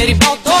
Peribal todo.